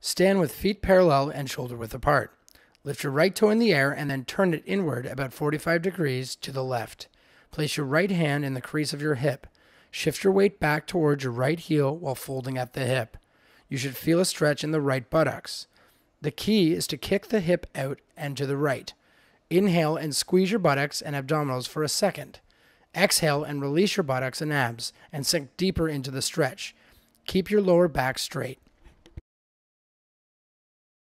Stand with feet parallel and shoulder width apart. Lift your right toe in the air and then turn it inward about 45 degrees to the left. Place your right hand in the crease of your hip. Shift your weight back towards your right heel while folding at the hip. You should feel a stretch in the right buttocks. The key is to kick the hip out and to the right. Inhale and squeeze your buttocks and abdominals for a second. Exhale and release your buttocks and abs and sink deeper into the stretch. Keep your lower back straight.